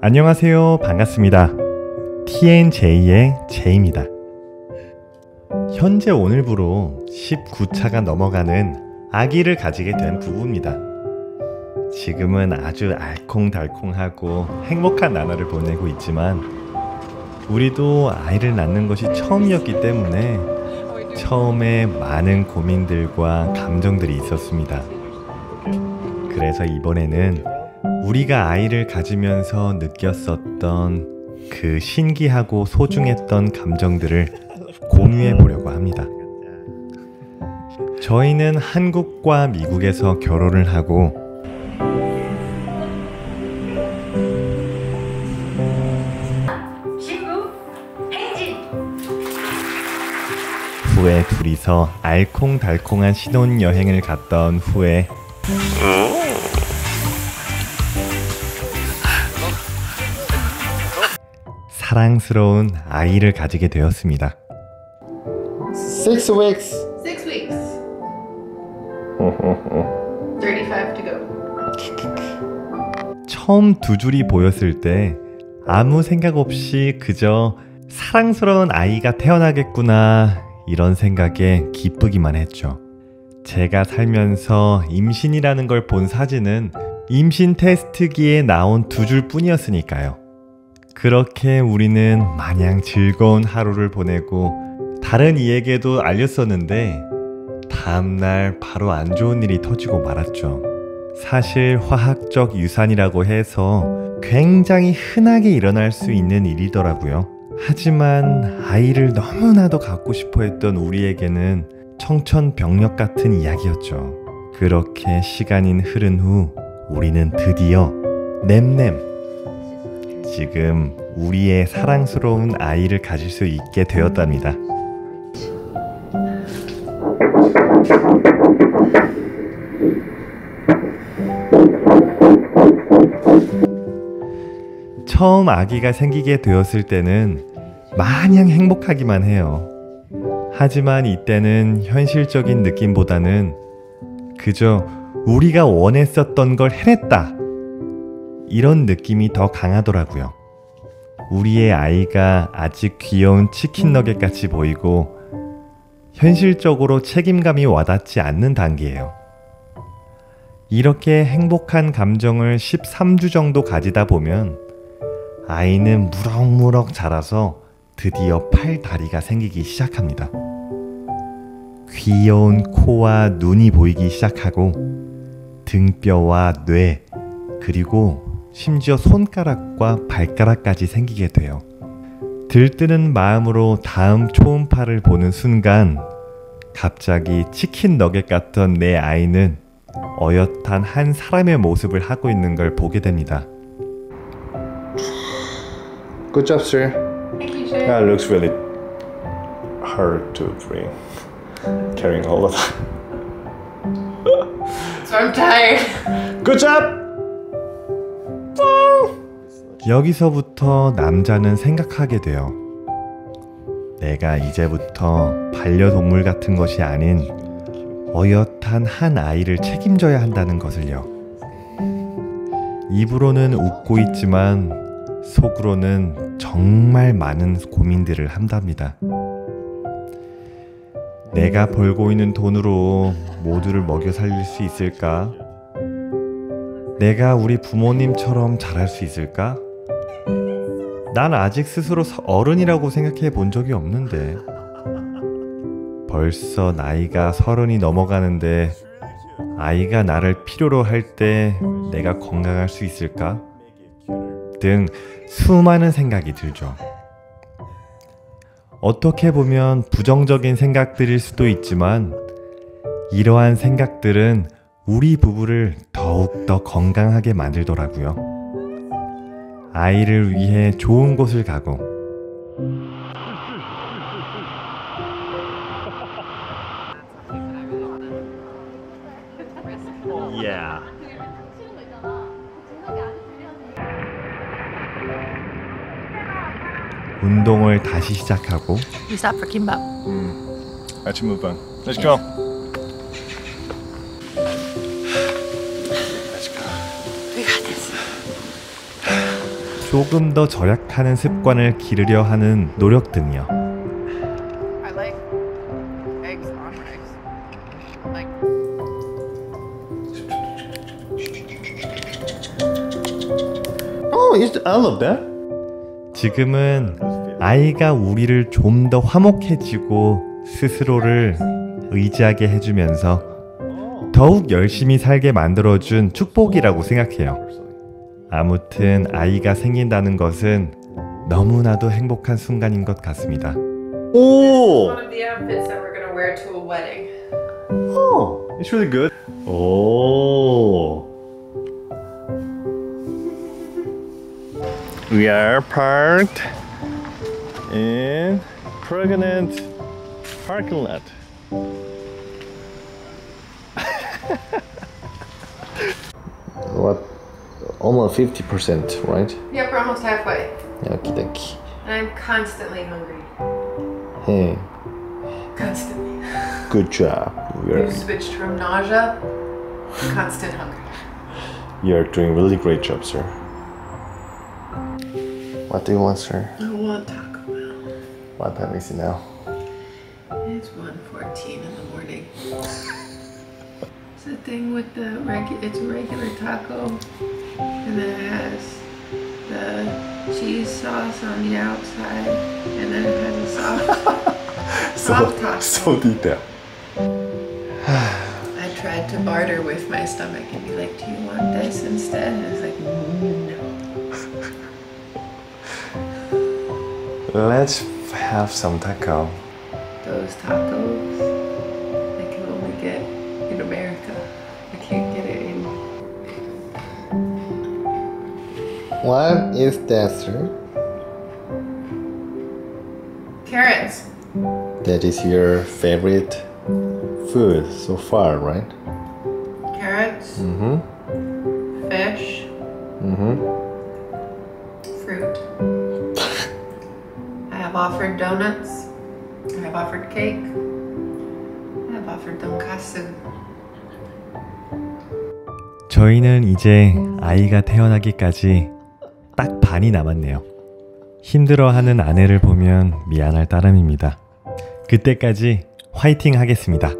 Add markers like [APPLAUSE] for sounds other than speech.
안녕하세요. 반갑습니다. TNJ의 제입니다. 현재 오늘부로 19차가 넘어가는 아기를 가지게 된 부부입니다. 지금은 아주 알콩달콩하고 행복한 나날을 보내고 있지만 우리도 아이를 낳는 것이 처음이었기 때문에 처음에 많은 고민들과 감정들이 있었습니다. 그래서 이번에는 우리가 아이를 가지면서 느꼈었던 그 신기하고 소중했던 감정들을 공유해 보려고 합니다. 저희는 한국과 미국에서 결혼을 하고 행진 후에 둘이서 알콩달콩한 신혼여행을 갔던 후에 사랑스러운 아이를 가지게 되었습니다. Six weeks. six weeks [LAUGHS] 35 to go 처음 두 줄이 보였을 때 아무 생각 없이 그저 사랑스러운 아이가 태어나겠구나 이런 생각에 기쁘기만 했죠. 제가 살면서 임신이라는 걸 본 사진은 임신 테스트기에 나온 두 줄 뿐이었으니까요. 그렇게 우리는 마냥 즐거운 하루를 보내고 다른 이에게도 알렸었는데 다음날 바로 안 좋은 일이 터지고 말았죠. 사실 화학적 유산이라고 해서 굉장히 흔하게 일어날 수 있는 일이더라고요. 하지만 아이를 너무나도 갖고 싶어 했던 우리에게는 청천벽력 같은 이야기였죠. 그렇게 시간이 흐른 후 우리는 드디어 냄냄 지금 우리의 사랑스러운 아이를 가질 수 있게 되었답니다. 처음 아기가 생기게 되었을 때는 마냥 행복하기만 해요. 하지만 이때는 현실적인 느낌보다는 그저 우리가 원했었던 걸 해냈다. 이런 느낌이 더 강하더라고요. 우리의 아이가 아직 귀여운 치킨 너겟 같이 보이고 현실적으로 책임감이 와닿지 않는 단계예요. 이렇게 행복한 감정을 13주 정도 가지다 보면 아이는 무럭무럭 자라서 드디어 팔 다리가 생기기 시작합니다. 귀여운 코와 눈이 보이기 시작하고 등뼈와 뇌 그리고 심지어 손가락과 발가락까지 생기게 돼요. 들뜨는 마음으로 다음 초음파를 보는 순간 갑자기 치킨 너겟 같던 내 아이는 어엿한 한 사람의 모습을 하고 있는 걸 보게 됩니다. Good job, sir. thank you sir Yeah, it looks really hard to bring, carrying all of that. so I'm tired Good job! 여기서부터 남자는 생각하게 돼요. 내가 이제부터 반려동물 같은 것이 아닌 어엿한 한 아이를 책임져야 한다는 것을요. 입으로는 웃고 있지만 속으로는 정말 많은 고민들을 한답니다. 내가 벌고 있는 돈으로 모두를 먹여 살릴 수 있을까? 내가 우리 부모님처럼 잘할 수 있을까? 난 아직 스스로 서- 어른이라고 생각해 본 적이 없는데. 벌써 나이가 서른이 넘어가는데 아이가 나를 필요로 할 때 내가 건강할 수 있을까? 등 수많은 생각이 들죠. 어떻게 보면 부정적인 생각들일 수도 있지만 이러한 생각들은 우리 부부를 더욱더 건강하게 만들더라고요. 아이를 위해 좋은 곳을 가고 Yeah. 운동을 다시 시작하고 you stop for kimbap Let's go. Let's go. 조금 더 절약하는 습관을 기르려 하는 노력 등이요. Oh. 지금은 아이가 우리를 좀 더 화목해지고 스스로를 의지하게 해주면서 더욱 열심히 살게 만들어준 축복이라고 생각해요. 아무튼 아이가 생긴다는 것은 너무나도 행복한 순간인 것 같습니다. Oh, one of the outfits that we're gonna wear to a wedding. oh, it's really good. Oh. We are parked in pregnant parking lot. what? Almost fifty percent, right? Yep, we're almost halfway. Okie dokie. And I'm constantly hungry. Hey, Constantly. good job. You're You switched from nausea to constant hunger. you're doing really great job, sir. What do you want, sir? I want Taco Bell. What time is it now? It's 1.14 in the morning. The thing with the regular, it's a regular taco, and then it has the cheese sauce on the outside, and then it has a soft, [LAUGHS] soft taco. so detailed. [SIGHS] I tried to barter with my stomach and be like, do you want this instead? And it's like, no. Let's have some taco. Those tacos, I can only get in America. What is that, sir? carrots. That is your favorite food so far, right? Carrots, Mm-hmm. fish, Mm-hmm. fruit. I have offered donuts. I have offered cake. I have offered donkasu. 저희는 이제 아이가 태어나기까지 딱 반이 남았네요. 힘들어하는 아내를 보면 미안할 따름입니다. 그때까지 화이팅 하겠습니다.